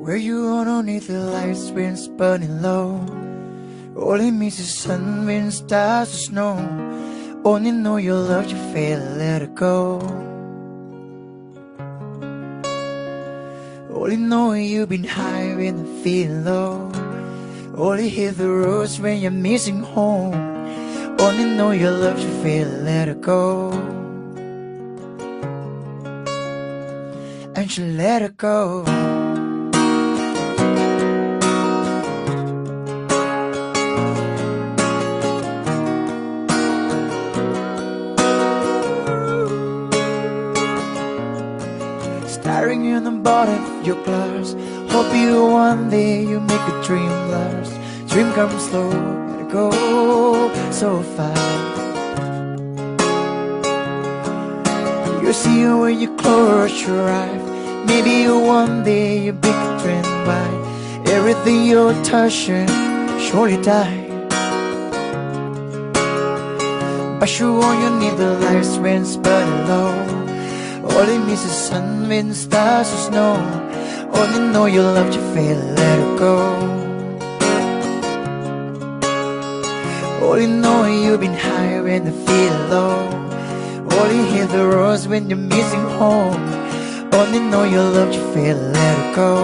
Where you underneath the lights, winds burning low. All it means is sun, wind, stars, or snow. Only know your love, you fail, let it go. Only know you've been high when the feeling low. Only hear the roads when you're missing home. Only know your love, you fail, let it go. And you let it go. The bottom your glass. Hope you one day you make a dream last Dream comes slow gotta go so fast. You see when you close your eyes. Maybe you one day you big dream by. Everything you're touching surely die. But sure you need the when it's burning low it means is sun, wind, stars, or snow. Only know you loved your fail, let it go. Only know you've been high when you feel low. Only hear the roads when you're missing home. Only know you loved your fail, let it go.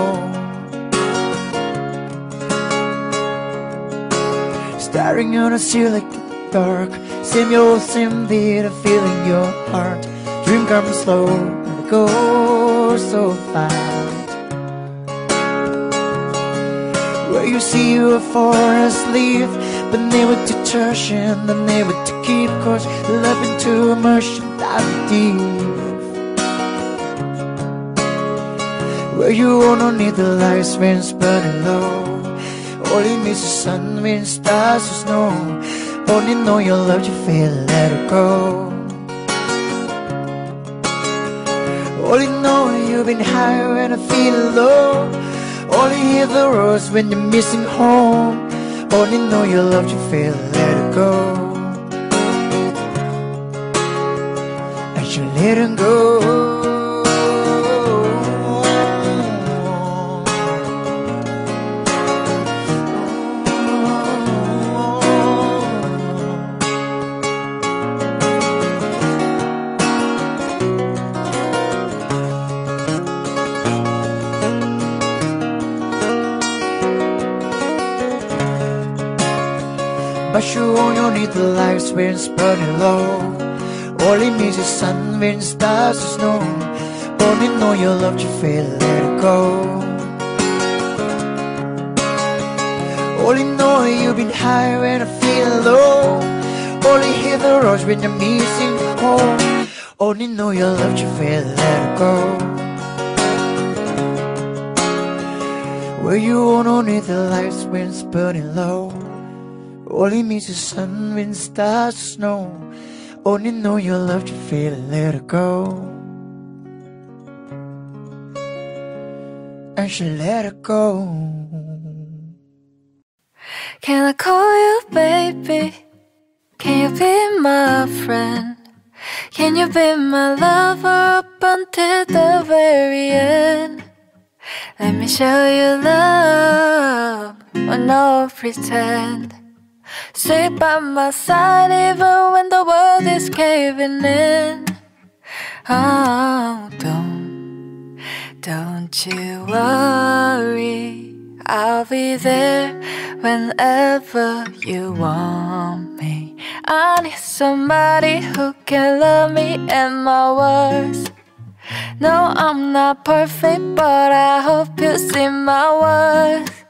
Staring on a ceiling dark, same old same day, the feeling your heart. Dream comes slow and it goes so fast. Where you see your forest leaf, but never to touch and never to keep, loving too much and diving deep. Where you only need the lights it's burning low. Only miss the sun, wind, stars, or snow. Only know your love, you feel, let it go. Only know you've been high when I feel low. Only hear the roads when you're missing home. Only know you love you feel, let it go. And you let it go. Lights when burning low. All it means is sun, wind, stars, or snow. Only know you loved you feel, let it go. All Only know you've been high when I feel low. Only hear the roads when you're missing home. Only know you loved you feel, let it go. Where you only need the lights when burning low. Only means the sun, wind, stars, snow. Only know you love to feel it, let it go. And she let it go. Can I call you baby? Can you be my friend? Can you be my lover up until the very end? Let me show you love, but no pretend. Sit by my side even when the world is caving in. Oh, don't, don't you worry. I'll be there whenever you want me. I need somebody who can love me and my worst. No, I'm not perfect, but I hope you see my worth.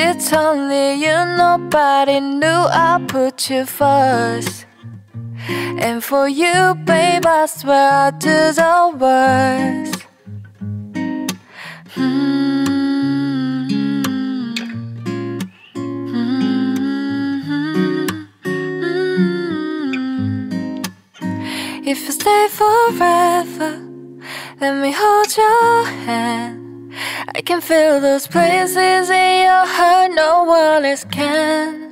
It's only you, nobody knew I put you first. And for you, babe, I swear I do the worst. If you stay forever, let me hold your hand. I can feel those places in your heart no one else can.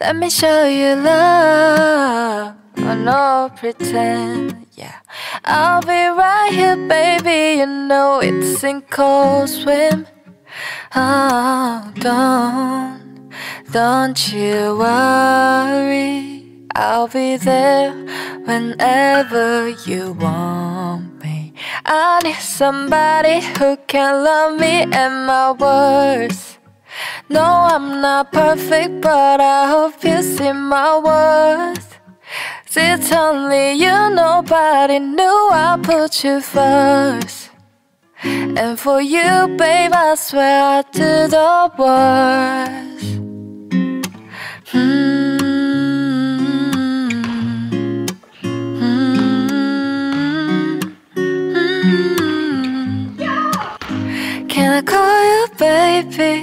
Let me show you love, but no pretend. Yeah, I'll be right here, baby. You know it's sink or swim. Oh, don't, don't you worry. I'll be there whenever you want me. I need somebody who can love me at my worst. No, I'm not perfect, but I hope you see my worth. It's only you, nobody knew I put you first. And for you, babe, I swear I do the worst. I call you baby?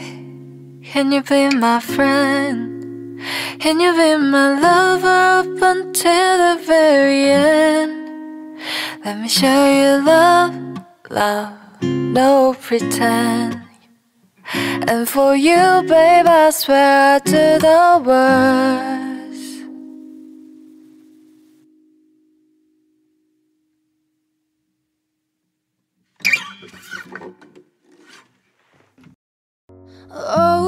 Can you be my friend? Can you be my lover up until the very end? Let me show you love, love no pretend. And for you, babe, I swear I do the worst.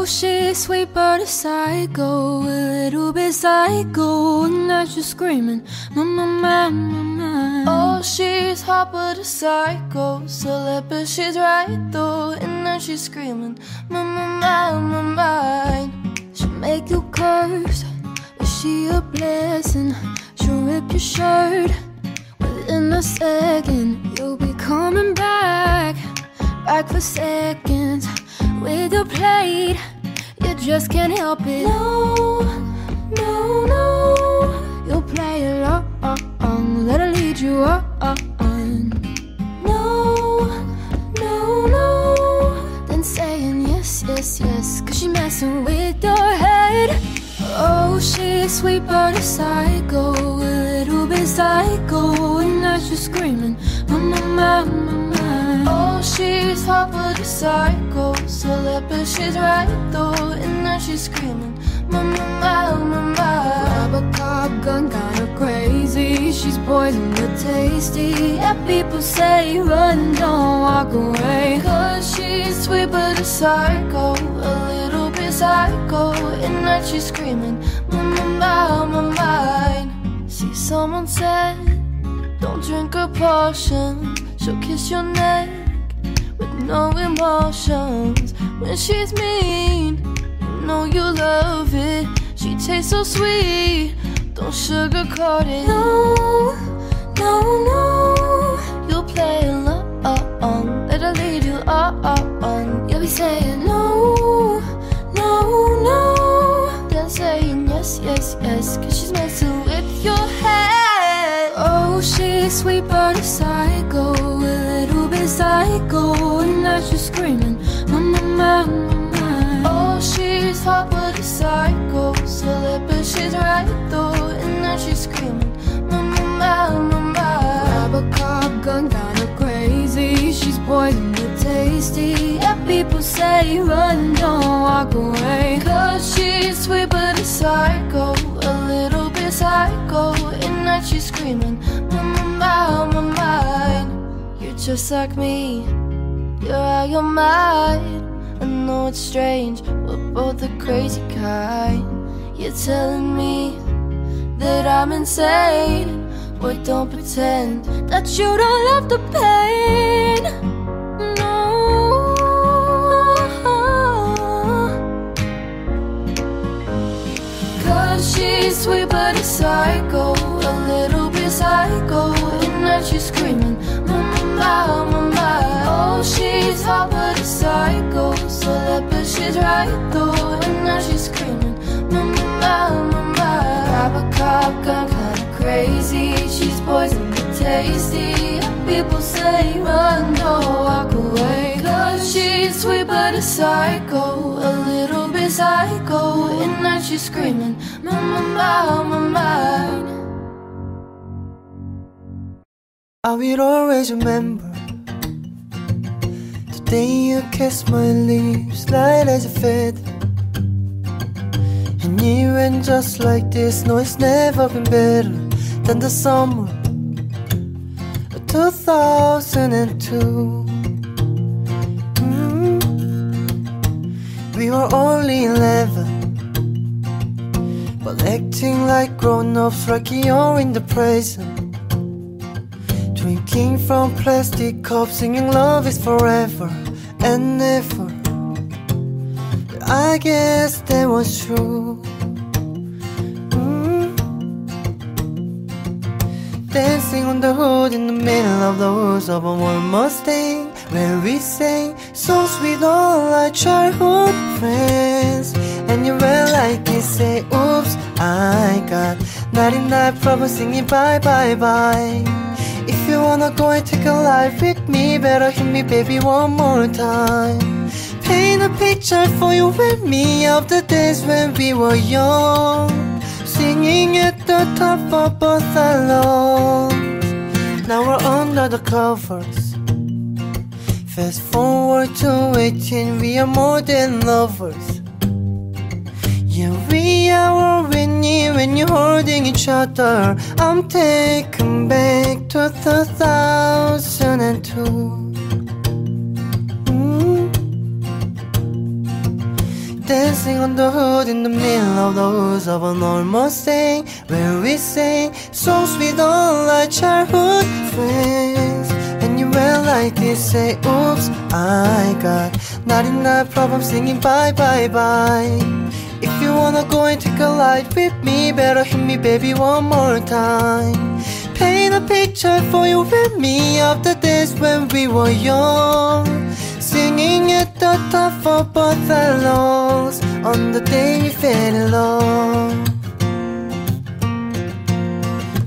Oh, she's sweet but a psycho, a little bit psycho, and now she's screaming, Mama, Mama, Mama. Oh, she's hot but a psycho, so celeb she's right though, and now she's screaming, Mama, Mama, mine. She'll make you curse, is she a blessing? She'll rip your shirt within a second. You'll be coming back, back for seconds with your plate. You just can't help it. No, no, no. You'll play along, let her lead you on. No, no, no. Then saying yes, yes, yes. Cause she messing with your head. Oh, she's sweet but a psycho, a little bit psycho, and now she's screaming, Mama, Mama, Mama. Oh, she's hot but a psycho, celeb but she's right though, and now she's screaming, Mama, Mama, Mama. Grab a cop gun, got her crazy. She's poison but tasty. Yeah, people say run, don't walk away. Cause she's sweet but a psycho, a little bit psycho. And now she's screaming, Mama, Mama, mine. See, someone said, don't drink her potion. She'll kiss your neck with no emotions. When she's mean, you know you love it. She tastes so sweet, don't sugarcoat it. No, no, no. You'll play along, let her lead you on. You'll be saying no, no, no. Then saying yes, yes, yes. Cause she's messing with your head. She's sweet but a psycho, a little bit psycho. And now she's screaming, Mama, Mama, Mama. Oh, she's hot but a psycho, celeb but she's right though. And now she's screaming, Mama, Mama, Mama. Grab a cop gun, her crazy. She's poison but tasty. Yeah, people say run, don't walk away. Cause she's sweet but a psycho, a little psycho. And now she's screaming, Mama, Mama, mine. You're just like me, you're out your mind. I know it's strange, we're both the crazy kind. You're telling me that I'm insane. Boy, don't pretend that you don't love the pain. She's sweet but a psycho, a little bit psycho. And now she's screaming, Mama, Mama. Oh, she's hot but a psycho, so that but she's right though. And now she's screaming, Mama, Mama, Mama. Grab a cop gun, kinda crazy. She's poison tasty. People say run, don't walk away. Cause she's sweet but a psycho, a little bit psycho. And now she's screaming, Mama, Mama, mine. I will always remember the day you kissed my lips, light as a feather. And you went just like this. No, it's never been better than the summer 2002. Mm. We were only 11 But acting like grown-ups like you're in the present Drinking from plastic cups Singing love is forever and never but I guess that was true Dancing on the hood in the middle of the woods of a warm Mustang Where we sang songs with all our childhood friends. And you were like this, say oops, I got 99 problems singing bye bye bye. If you wanna go and take a life with me Better hit me baby one more time. Paint a picture for you and me Of the days when we were young Singing at the top of both our lungs Now we're under the covers Fast forward to 18, we are more than lovers. Yeah, we are winning when you're holding each other. I'm taken back to 2002. Mm. Dancing on the hood in the middle of the woods of a normal Mustang Where we sing songs with all our childhood friends. And you went like this, say oops, I got 99 problems singing bye bye bye. If you wanna go and take a ride with me Better hit me baby one more time. Paint a picture for you and me Of the days when we were young Singing at the top of both our lungs On the day we fell in love.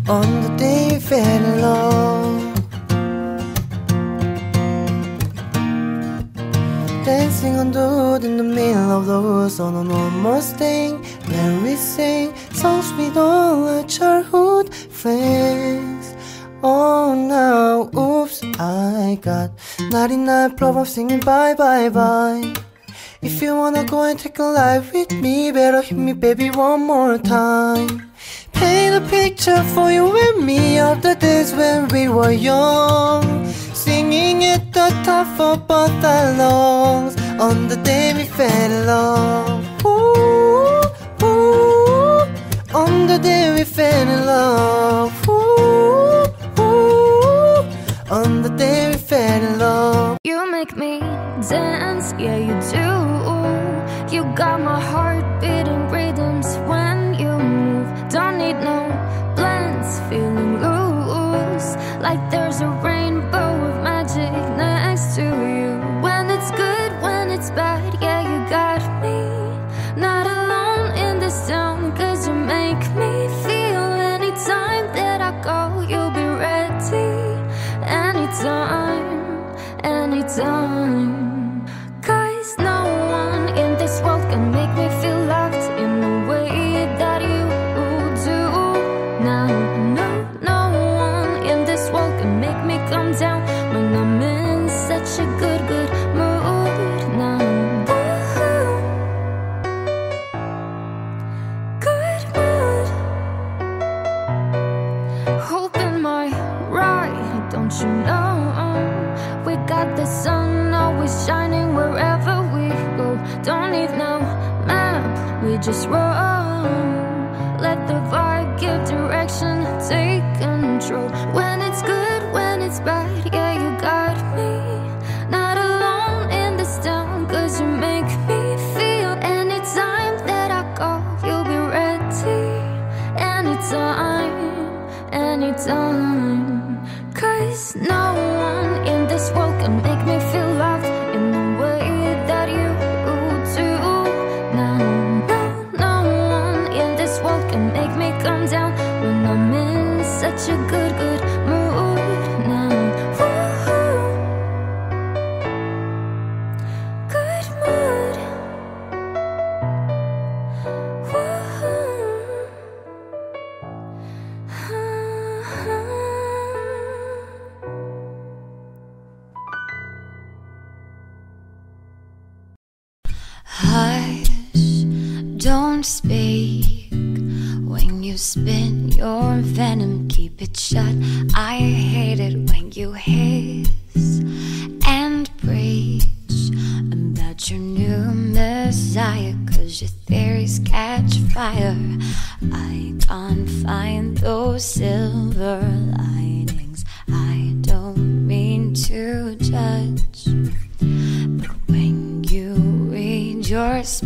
On the day we fell in love. Dancing on the in the middle of the woods on an old Mustang Where we sing songs with all our childhood friends. Oh now, oops, I got 99 problems singing bye bye bye. If you wanna go and take a life with me Better hit me baby one more time. Paint a picture for you and me Of the days when we were young. Singing at the top of both our lungs On the day we fell in love. Ooh, ooh, On the day we fell in love make me dance, yeah you do. You got my heart beating rhythms when you move. Don't need no plans, feeling loose. Like there's a rainbow just roll. Let the vibe give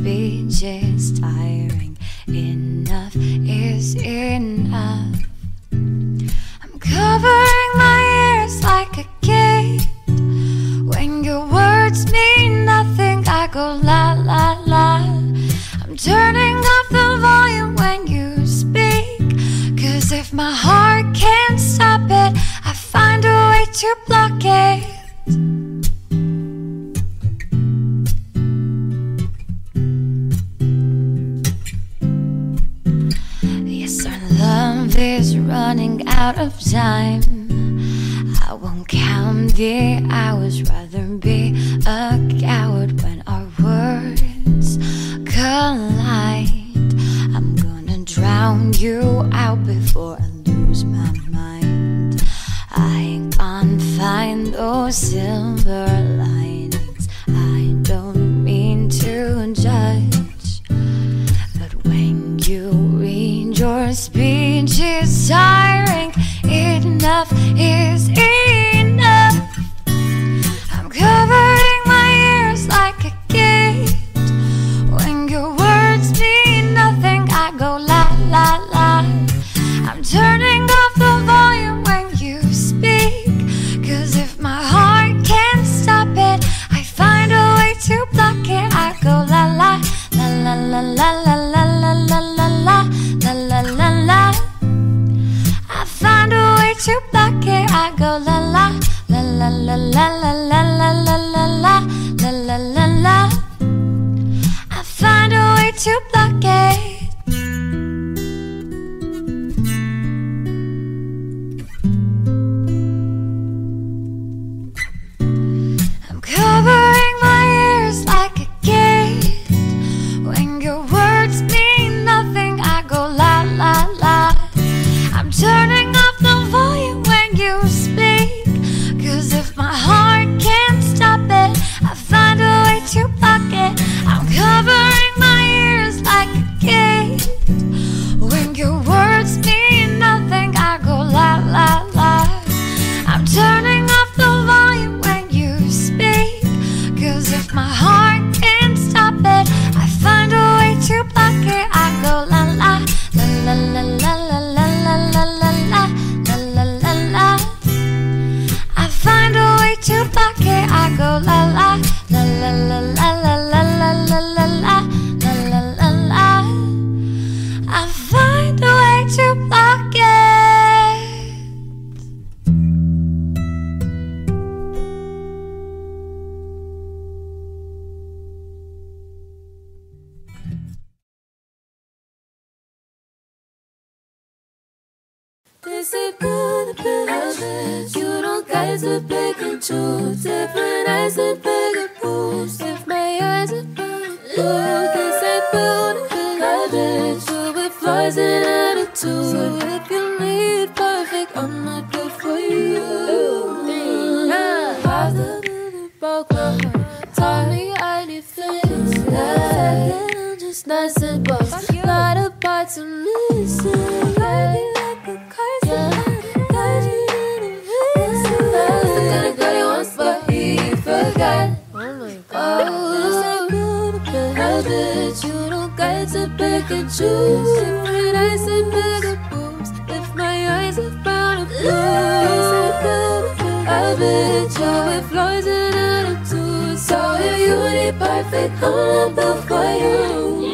Speech is tiring. Enough is enough. I'm covering my ears like a kid. When your words mean nothing, I go la la la. I'm turning off the volume when you speak. Cause if my heart can't. could choose Different eyes and bigger boobs. My eyes are brown or blue I've been a child with flaws and attitudes So if you perfect, I'm not built for you.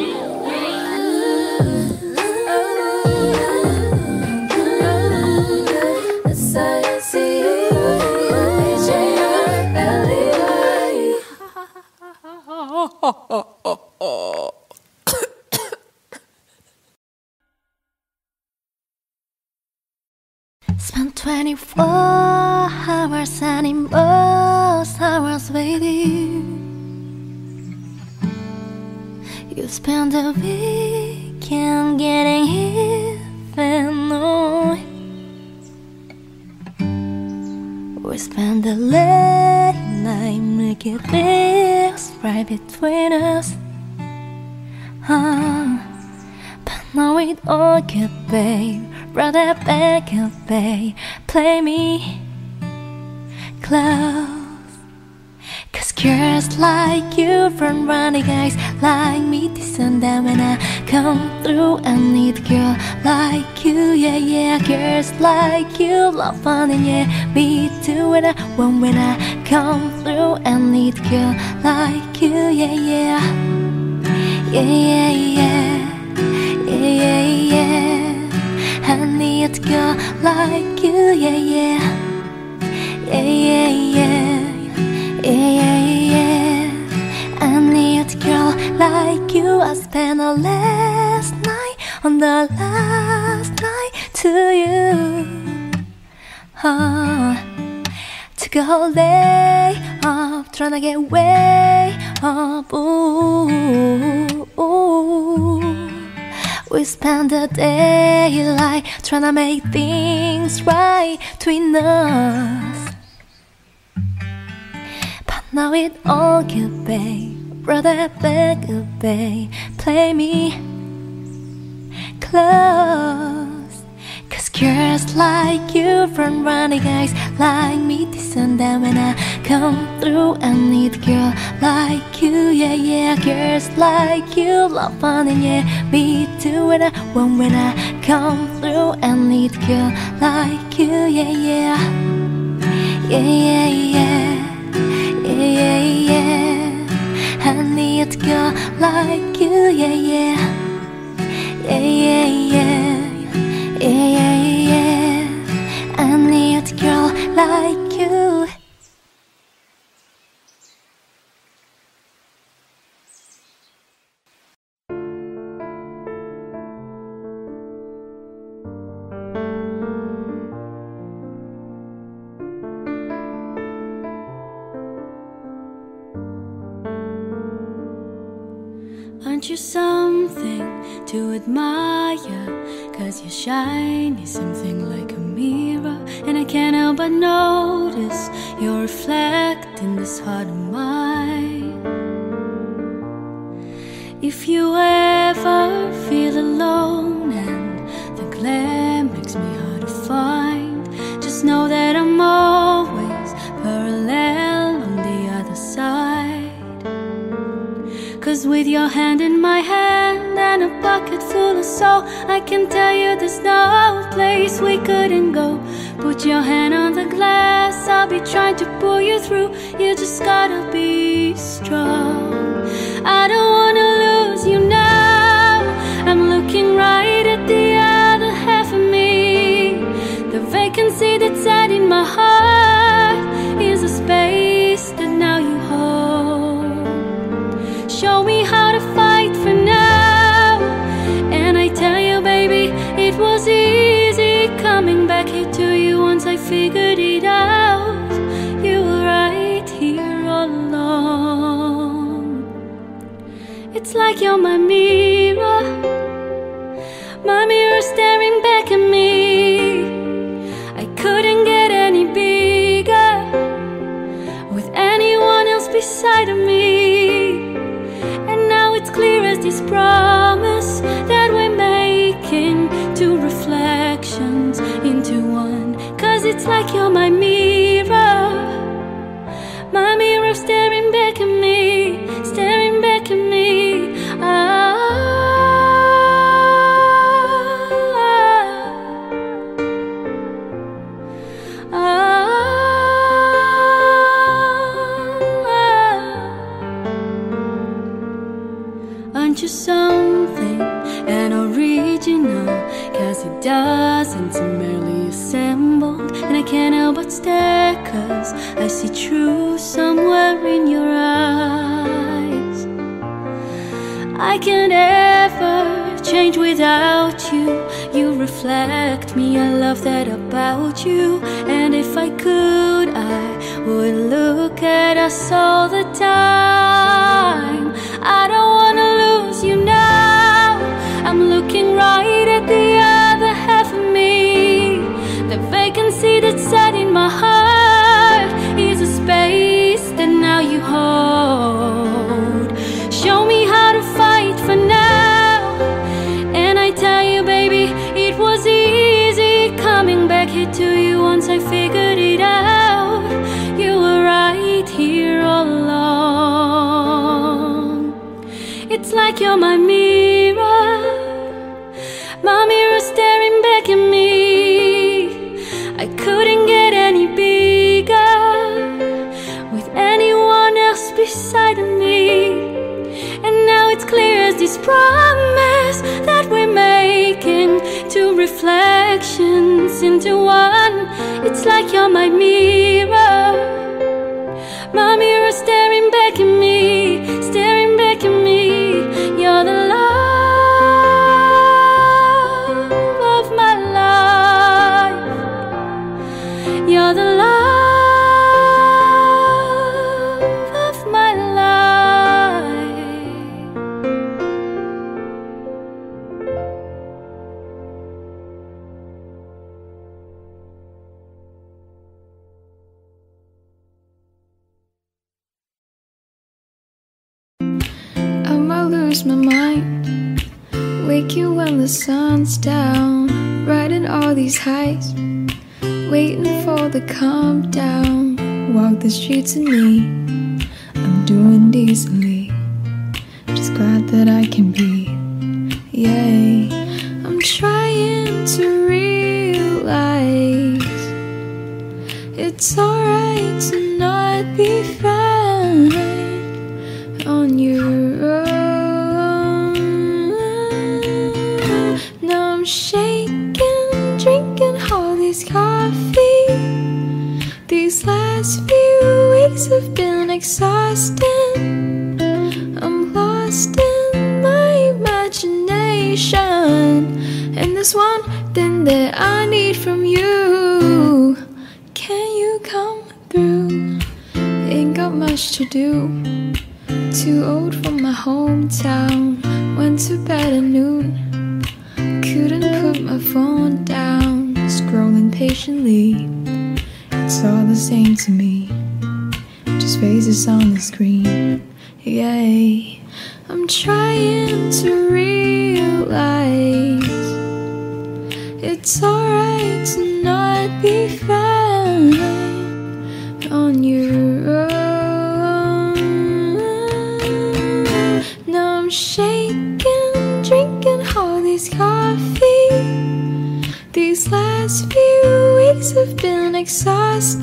I the last night on the last night to you. Oh, took a whole day off, trying to get way up. Ooh, ooh. We spent the daylight trying to make things right between us. But now it all good, babe. Brother, beg babe. Play me close. Cause girls like you from running guys like me. This and that when I come through I need a girl like you. Yeah yeah girls like you. Love fun and yeah me too. When I when when I come through I need a girl like you. Yeah. Yeah yeah yeah. Yeah yeah, yeah. I need a girl like you, yeah, yeah. Yeah, yeah, yeah. Yeah, yeah, yeah. I need a girl like you. Shine is something like a mirror. And I can't help but notice you're reflecting this heart of mine. If you ever feel alone and the glare makes me hard to find, just know that I'm always parallel on the other side. Cause with your hand in my hand and a bucket soul, I can tell you there's no place we couldn't go. Put your hand on the glass, I'll be trying to pull you through. You just gotta be strong. I don't wanna lose you now. Figured it out. You were right here all along. It's like you're my mirror, Aren't you something, an original? Cause it doesn't merely assembled. And I can't help but stare, cause I see truth somewhere in your eyes. I can't ever change without you. You reflect me, I love that about you. And if I could, I would look at us all the time. Right into one. It's like you're my mirror, down. Riding all these highs. Waiting for the calm down. Walk the streets of me. I'm doing decently. Just glad that I can be. Yay. I'm trying to realize it's alright to not be fine weeks have been exhausting. I'm lost in my imagination. And there's one thing that I need from you. Can you come through? Ain't got much to do. Too old for my hometown. Went to bed at noon. Couldn't put my phone down. Scrolling patiently. It's all the same to me. Faces on the screen. Yay. I'm trying to realize it's alright to not be fine on your own. Now I'm shaking, drinking all this coffee. These last few weeks have been exhausting.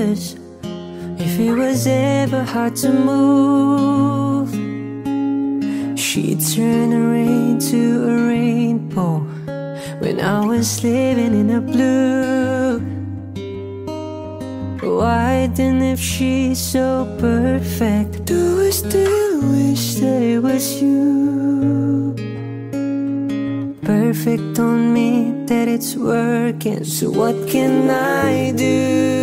Shoulders if it was ever hard to move. She'd turn the rain to a rainbow when I was living in the blue. Why then, if she's so perfect, do I still wish that it was you? Perfect on me, that it's working. So, what can I do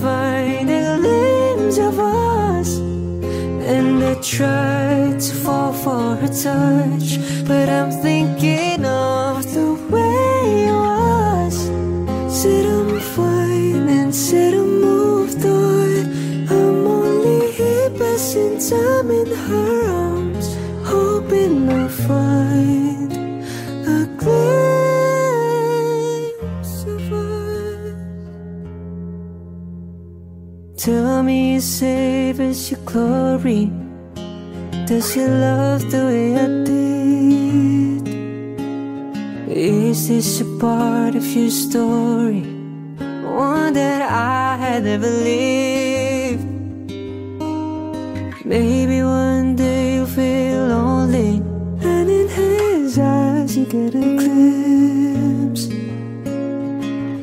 find a glimpse of us. And I try to fall for her touch, but I'm thinking glory. Does she love the way I did? Is this a part of your story? One that I had never lived. Maybe one day you'll feel lonely, and in his eyes you get a glimpse.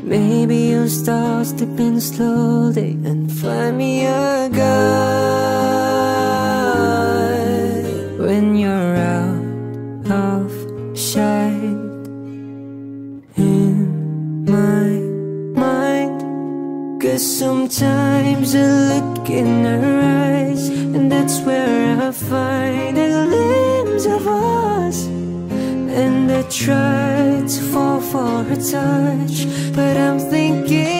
Maybe you'll start slipping slowly and find me a guy sometimes I look in her eyes, and that's where I find a glimpse of us. And I try to fall for her touch, but I'm thinking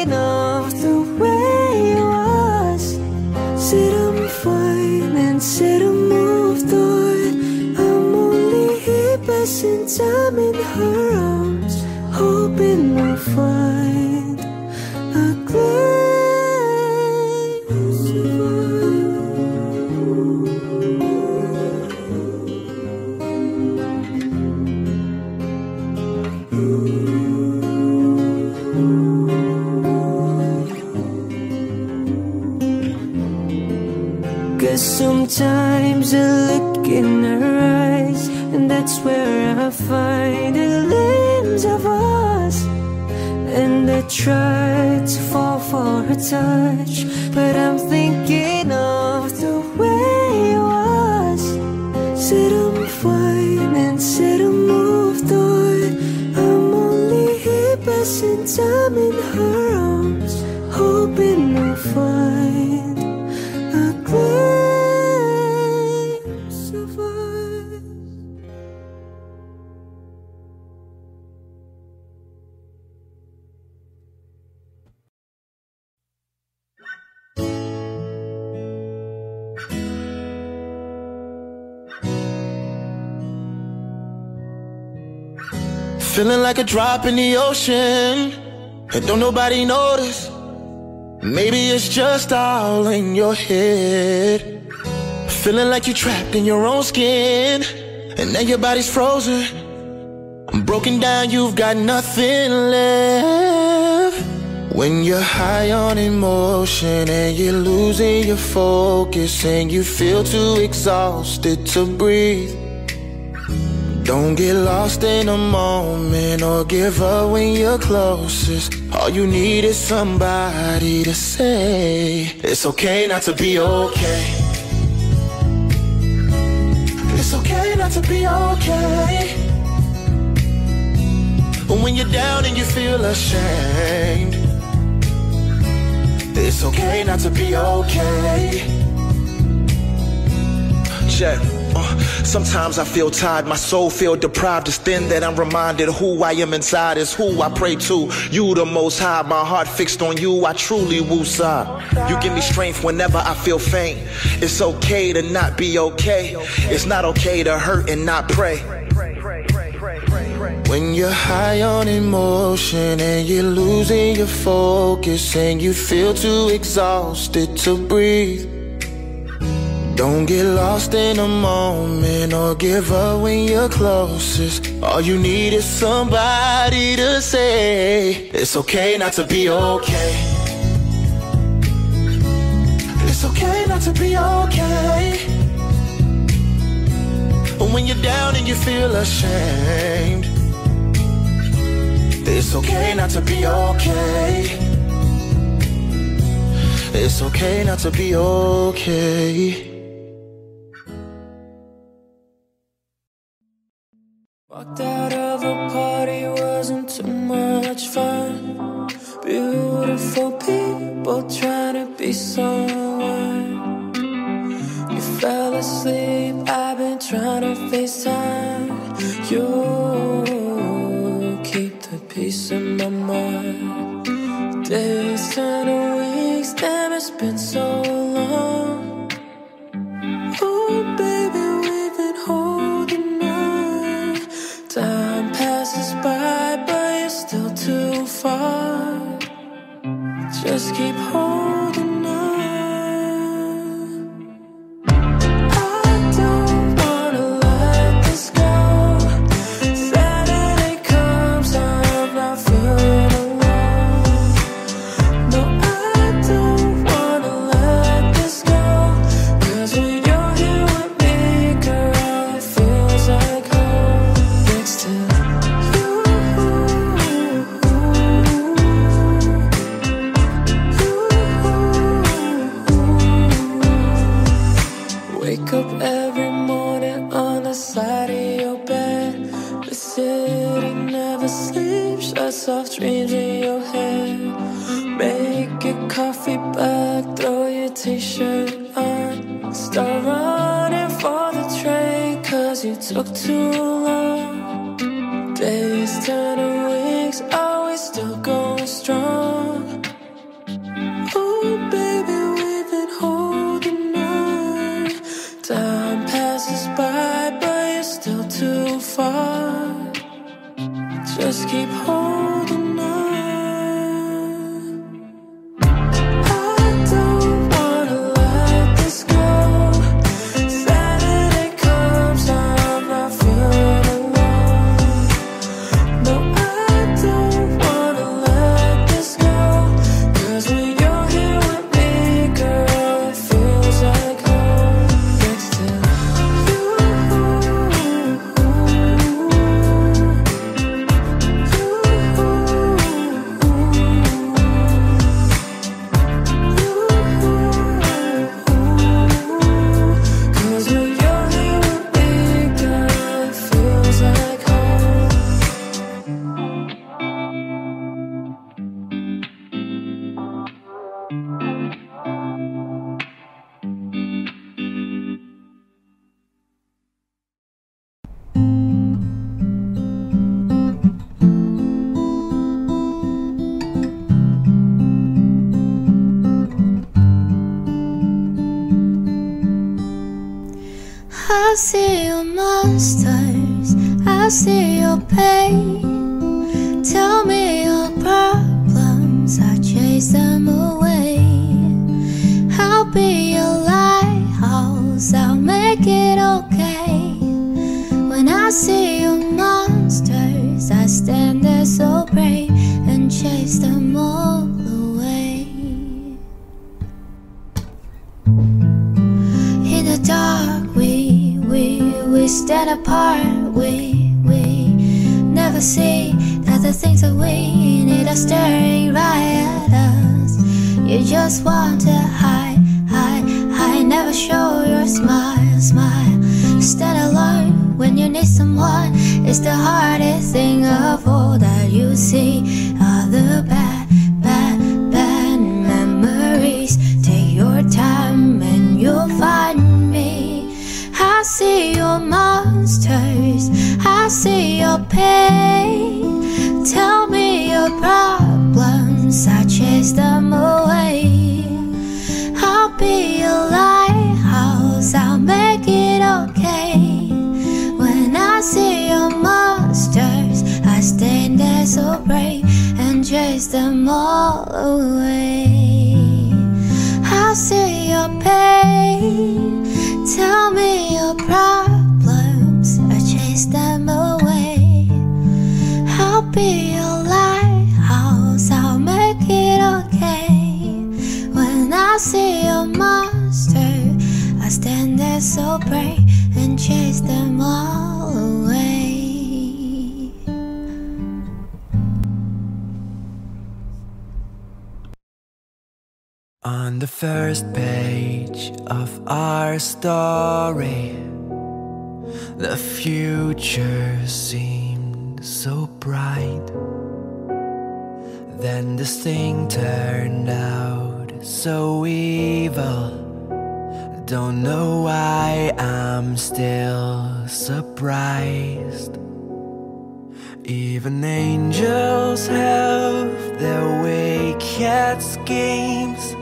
Sometimes I look in her eyes, and that's where I find a glimpse of us. And I try to fall for her touch, but I'm thinking of the way it was. Said I'm fine and said I moved on. I'm only here passing time in her Feeling like a drop in the ocean, and don't nobody notice. Maybe it's just all in your head. Feeling like you're trapped in your own skin, and now your body's frozen. Broken down, you've got nothing left. When you're high on emotion and you're losing your focus, and you feel too exhausted to breathe. Don't get lost in a moment or give up when you're closest. All you need is somebody to say it's okay not to be okay. It's okay not to be okay. When you're down and you feel ashamed, it's okay not to be okay. Check. Uh, sometimes I feel tired, my soul feel deprived. It's then that I'm reminded who I am inside is who I pray to. You, the most high, my heart fixed on you. I truly woo side. You give me strength whenever I feel faint. It's okay to not be okay. It's not okay to hurt and not pray. When you're high on emotion and you're losing your focus and you feel too exhausted to breathe. Don't get lost in a moment or give up when you're closest. All you need is somebody to say it's okay not to be okay. It's okay not to be okay. When you're down and you feel ashamed, it's okay not to be okay. It's okay not to be okay. People trying see your pain. Tell me your problems, I chase them away. I'll be your lighthouse, I'll make it okay. When I see your monsters, I stand there so brave and chase them all away. I'll see your pain. Tell me your problems. see your monster. I stand there so brave and chase them all away. On the first page of our story, the future seemed so bright. Then this thing turned out so evil. Don't know why I'm still surprised. Even angels have their wicked schemes,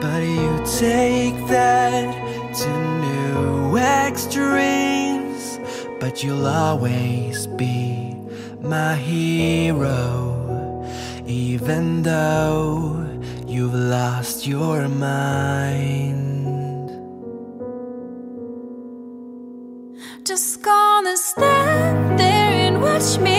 but you take that to new extremes. But you'll always be my hero, even though. You've lost your mind. Just gonna stand there and watch me.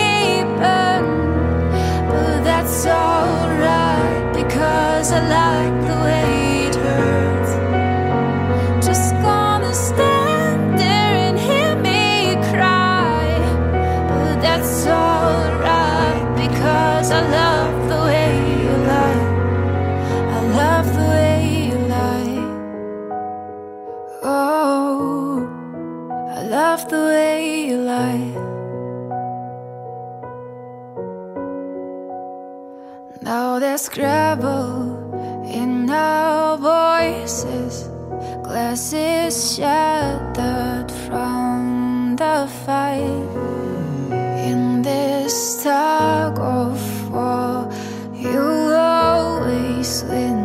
Scrabble in our voices, glasses shattered from the fight. In this tug of war, you always win.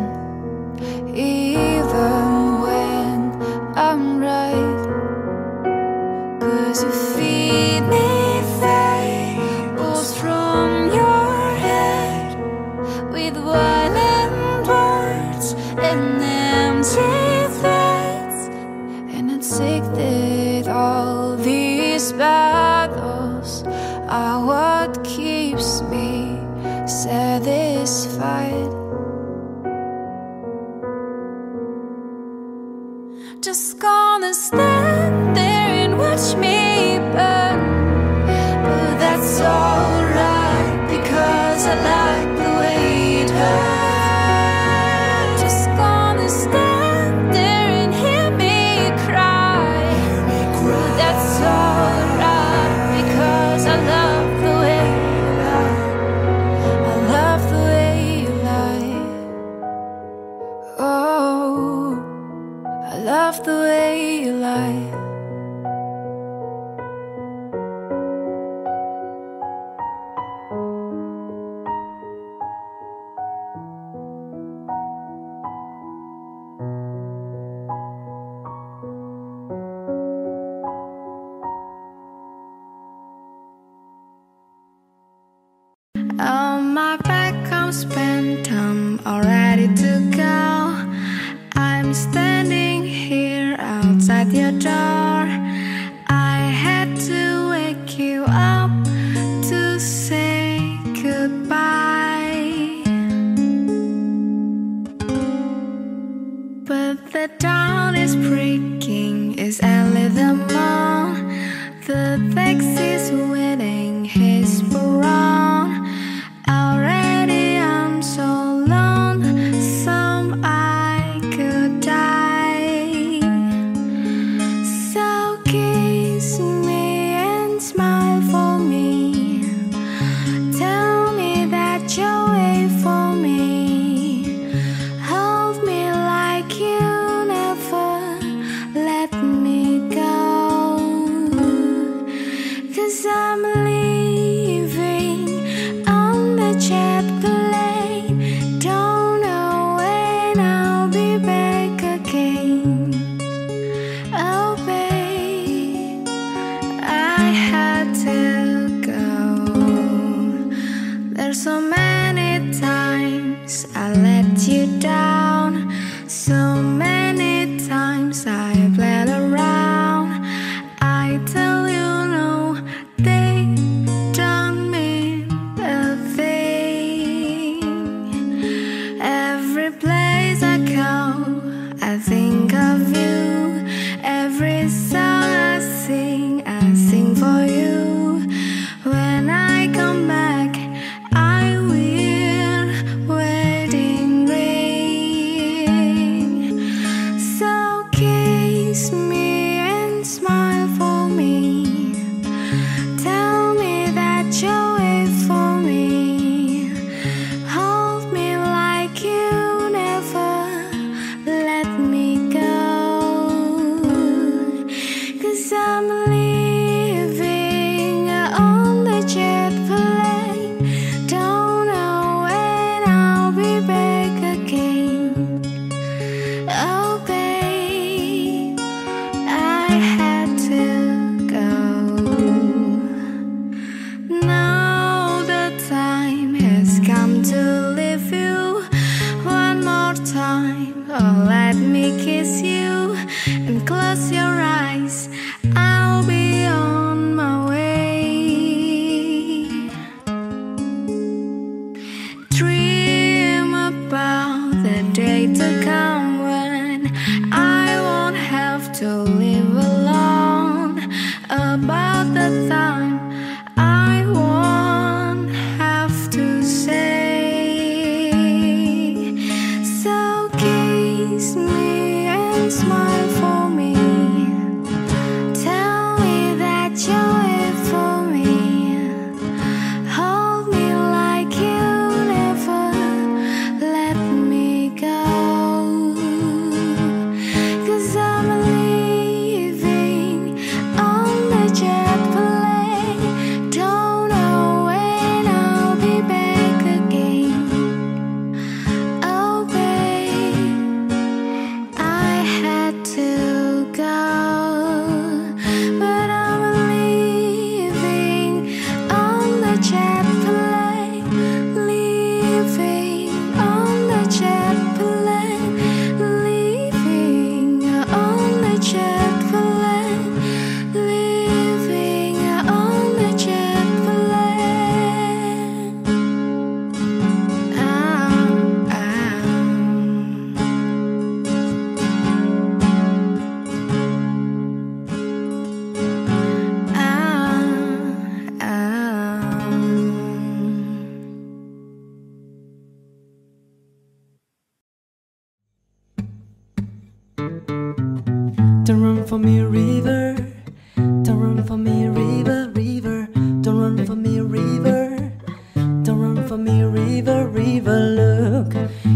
for me, river, river, look.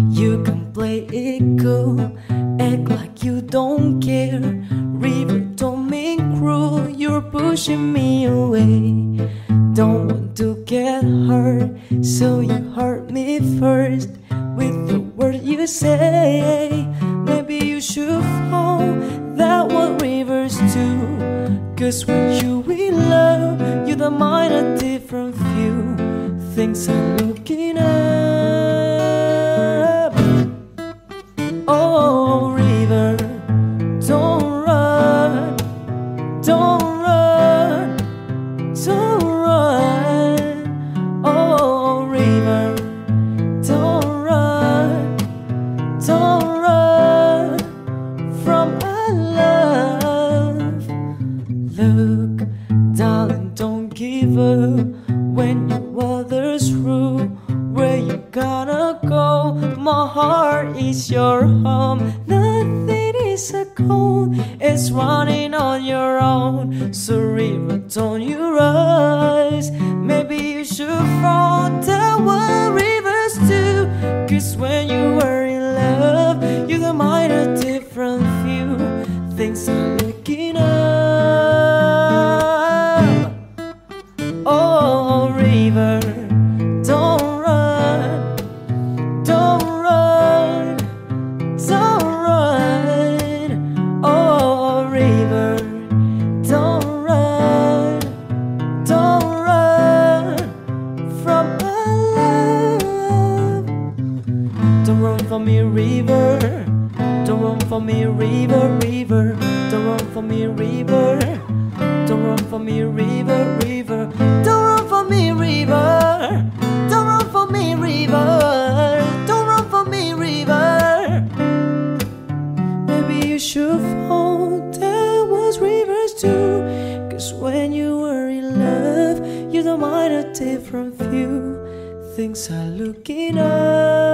You can play it cool, act like you don't care. River, don't mean cruel, you're pushing me away. for me, river. Don't run for me, river, river. Don't run for me, river. Don't run for me, river, river. Don't run for me, river. Don't run for me, river. Don't run for me, river. Maybe you should fall down was rivers too. Cause when you were in love, you don't mind a different view. Things are looking up.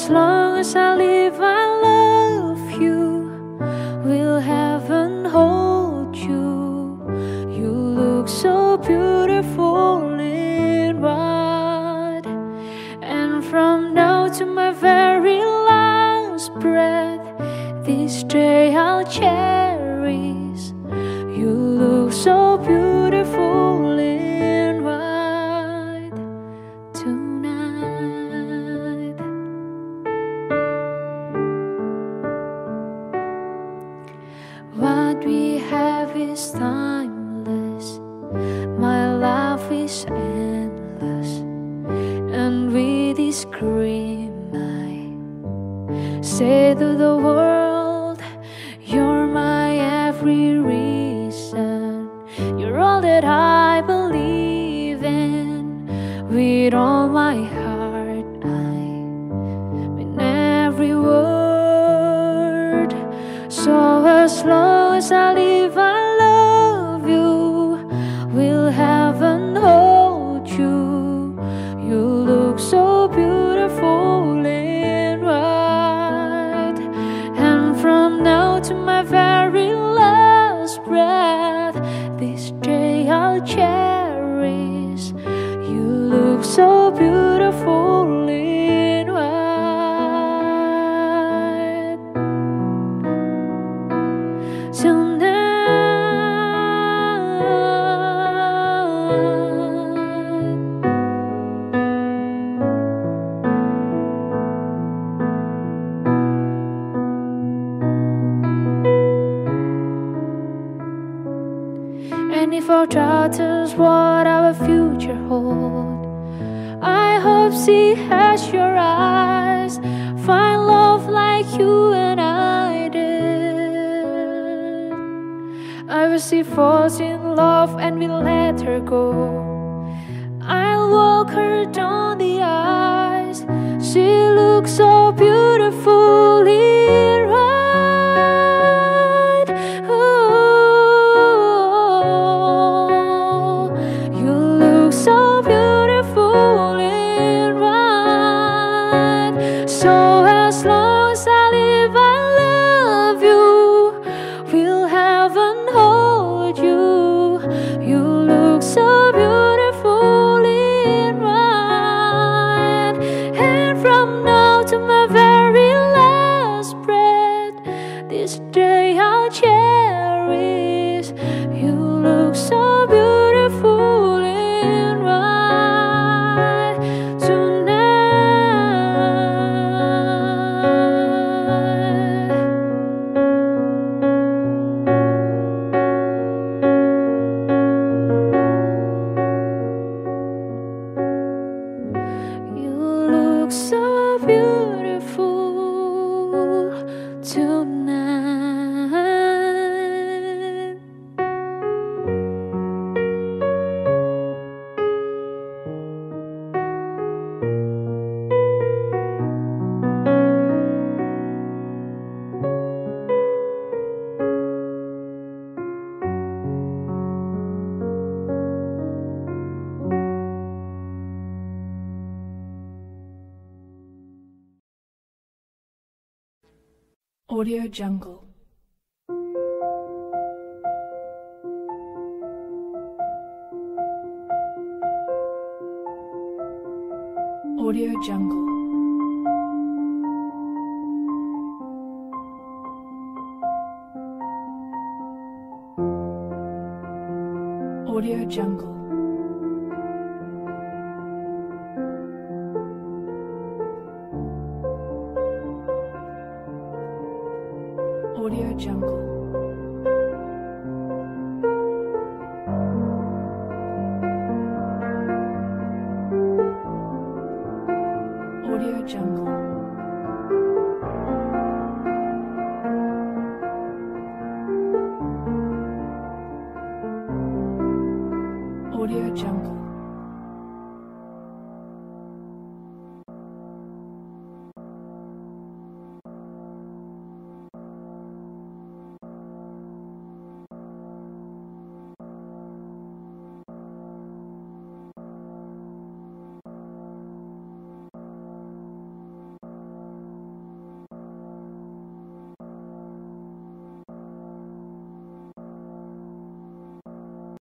as long as I what our future hold. I hope she has your eyes, find love like you and I did. I will see falls in love and we let her go. Audio Jungle.